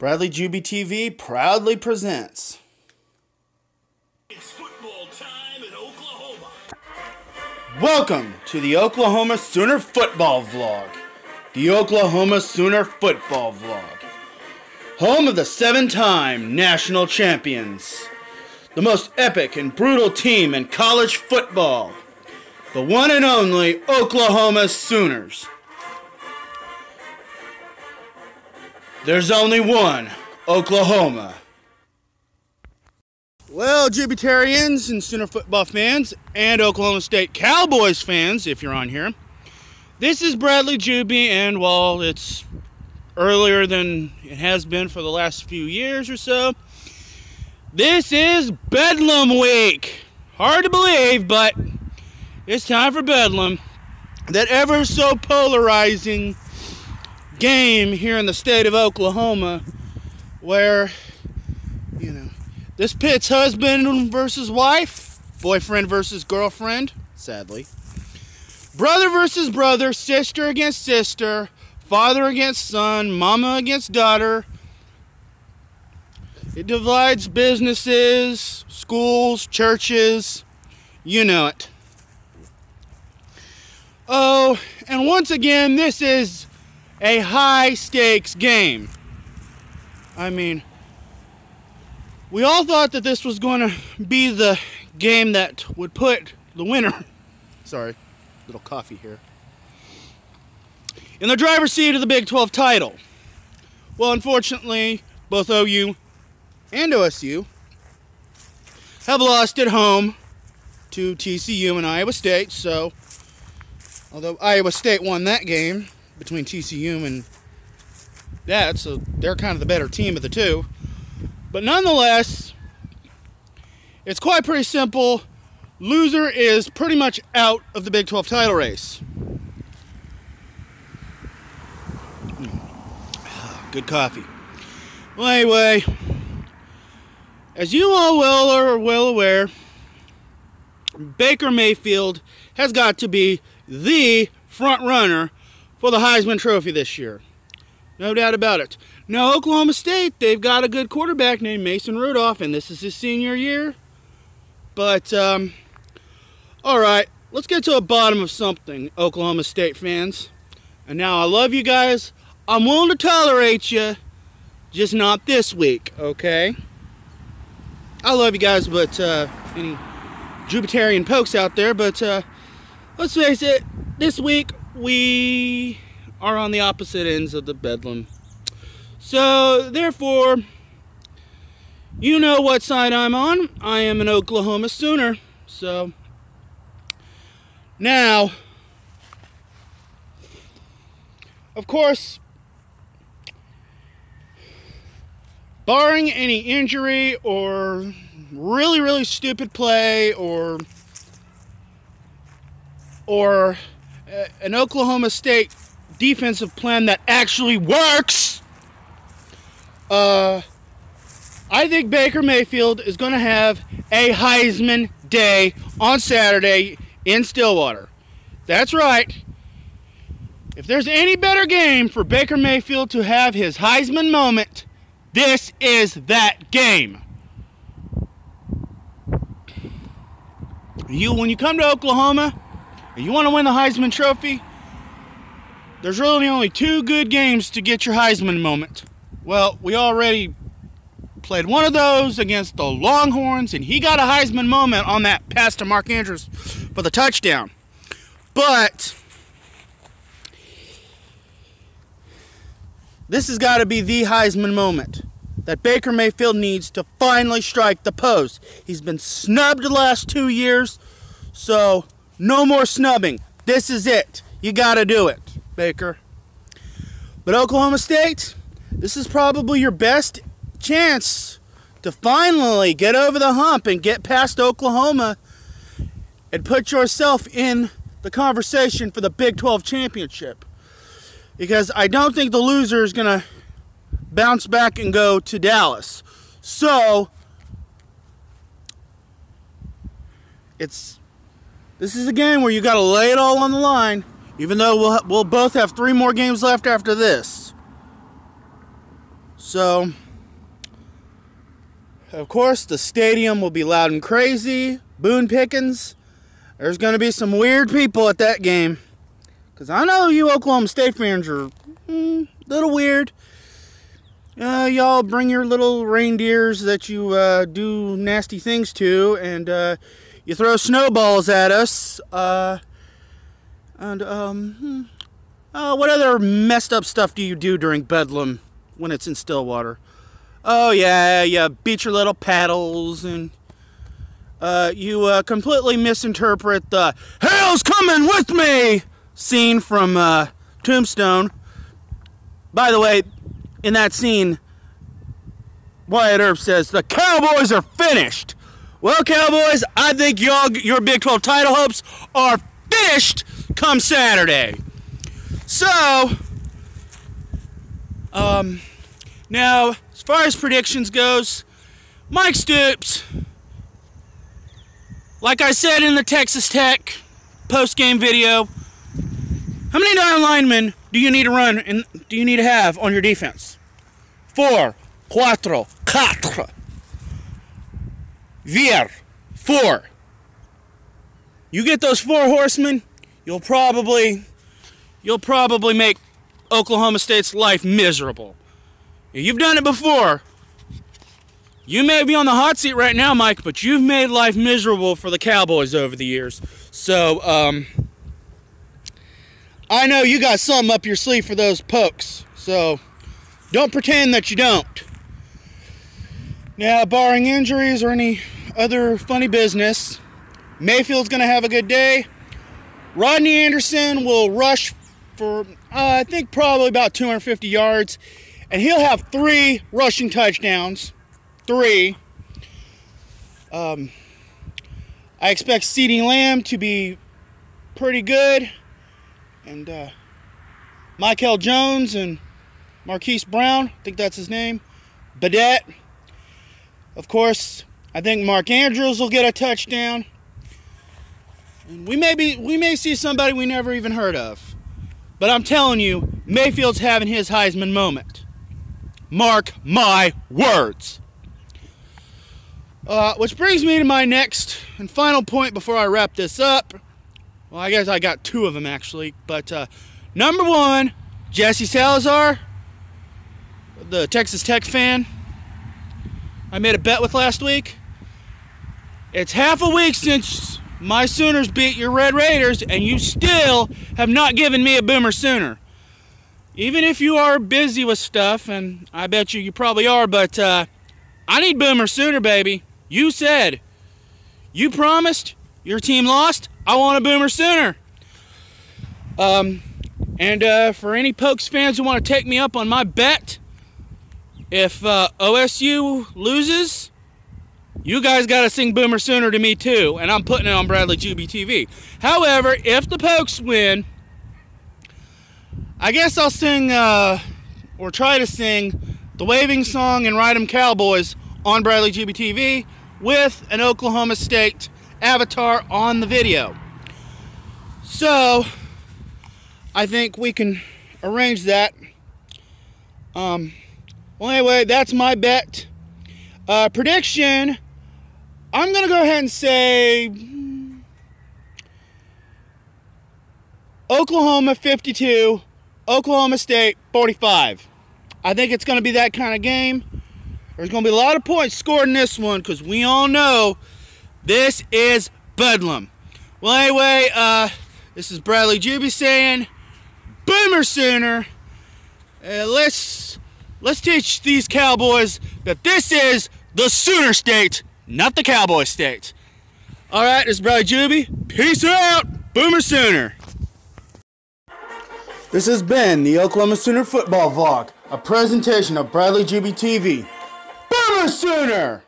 Bradley Juby TV proudly presents. It's football time in Oklahoma. Welcome to the Oklahoma Sooner Football Vlog. The Oklahoma Sooner Football Vlog. Home of the seven time national champions. The most epic and brutal team in college football. The one and only Oklahoma Sooners. There's only one Oklahoma. Well, Jupitarians and Sooner football fans, and Oklahoma State Cowboys fans, if you're on here, this is Bradley Juby, and while it's earlier than it has been for the last few years or so, this is Bedlam Week. Hard to believe, but it's time for Bedlam. That ever so polarizing game here in the state of Oklahoma where, you know, this pits husband versus wife, boyfriend versus girlfriend, sadly, brother versus brother, sister against sister, father against son, mama against daughter. It divides businesses, schools, churches, you know it. Oh, and once again, this is a high stakes game. I mean, we all thought that this was going to be the game that would put the winner, sorry, little coffee here, in the driver's seat of the Big 12 title. Well, unfortunately, both OU and OSU have lost at home to TCU and Iowa State, so although Iowa State won that game between TCU and that, so they're kind of the better team of the two. But nonetheless, it's quite pretty simple. Loser is pretty much out of the Big 12 title race. Good coffee. Well, anyway, as you all well are well aware, Baker Mayfield has got to be the front runner for the Heisman Trophy this year. No doubt about it. Now, Oklahoma State, they've got a good quarterback named Mason Rudolph, and this is his senior year. But, um, all right, let's get to the bottom of something, Oklahoma State fans. And now, I love you guys. I'm willing to tolerate you, just not this week, okay? I love you guys, but, uh, any Jupitarian pokes out there, but, uh, let's face it, this week we are on the opposite ends of the bedlam. So, therefore, you know what side I'm on. I am an Oklahoma Sooner. So, now, of course, barring any injury or really, really stupid play or or an Oklahoma State defensive plan that actually works, uh, I think Baker Mayfield is going to have a Heisman day on Saturday in Stillwater. That's right. If there's any better game for Baker Mayfield to have his Heisman moment, this is that game. You, when you come to Oklahoma, you want to win the Heisman Trophy, there's really only two good games to get your Heisman moment. Well, we already played one of those against the Longhorns, and he got a Heisman moment on that pass to Mark Andrews for the touchdown. But this has got to be the Heisman moment that Baker Mayfield needs to finally strike the post. He's been snubbed the last two years, so no more snubbing. This is it. You got to do it. Baker. But Oklahoma State, this is probably your best chance to finally get over the hump and get past Oklahoma and put yourself in the conversation for the Big 12 championship. Because I don't think the loser is going to bounce back and go to Dallas. So, it's this is a game where you got to lay it all on the line even though we'll, we'll both have three more games left after this. So, of course, the stadium will be loud and crazy. Boone Pickens. There's going to be some weird people at that game. Because I know you Oklahoma State fans are mm, a little weird. Uh, y'all bring your little reindeers that you uh, do nasty things to, and uh, you throw snowballs at us. Uh, and um, hmm, uh, what other messed up stuff do you do during Bedlam when it's in Stillwater? Oh yeah, yeah, beat your little paddles and uh, you uh, completely misinterpret the "Hell's coming with me" scene from uh, Tombstone. By the way, in that scene, Wyatt Earp says the Cowboys are finished. Well, Cowboys, I think y'all, your Big 12 title hopes are finished come Saturday. So, um, now as far as predictions goes, Mike Stoops, like I said in the Texas Tech post game video, how many nine linemen do you need to run and do you need to have on your defense? Four, cuatro, quatre. Vier, four. You get those four horsemen, you'll probably you'll probably make Oklahoma State's life miserable. You've done it before. You may be on the hot seat right now, Mike, but you've made life miserable for the Cowboys over the years. So, um, I know you got something up your sleeve for those pokes. So, don't pretend that you don't. Now, barring injuries or any other funny business, Mayfield's going to have a good day. Rodney Anderson will rush for, uh, I think, probably about 250 yards, and he'll have three rushing touchdowns. Three. Um, I expect CeeDee Lamb to be pretty good, and uh, Mykel Jones and Marquise Brown, I think that's his name, Badet. Of course, I think Mark Andrews will get a touchdown. And we may be we may see somebody we never even heard of. But I'm telling you, Mayfield's having his Heisman moment. Mark my words. Uh, which brings me to my next and final point before I wrap this up. Well, I guess I got two of them actually. But uh, number one, Jesse Salazar, the Texas Tech fan, I made a bet with last week. It's half a week since my Sooners beat your Red Raiders, and you still have not given me a Boomer Sooner. Even if you are busy with stuff, and I bet you you probably are, but uh, I need Boomer Sooner, baby. You said, you promised, your team lost, I want a Boomer Sooner. Um, and uh, for any Pokes fans who want to take me up on my bet, if uh, OSU loses, you guys got to sing Boomer Sooner to me too, and I'm putting it on Bradley Juby TV. However, if the Pokes win, I guess I'll sing uh, or try to sing the Waving Song and Ride 'em Cowboys on Bradley Juby TV with an Oklahoma State avatar on the video. So, I think we can arrange that. Um, well, anyway, that's my bet. Uh, prediction I'm going to go ahead and say Oklahoma 52, Oklahoma State 45. I think it's going to be that kind of game. There's going to be a lot of points scored in this one because we all know this is Bedlam. Well, anyway, uh, this is Bradley Juby saying, Boomer Sooner. Uh, let's let's teach these Cowboys that this is the Sooner State, not the Cowboy State. All right, this is Bradley Juby. Peace out, Boomer Sooner. This has been the Oklahoma Sooner Football Vlog, a presentation of Bradley Juby TV. Boomer Sooner!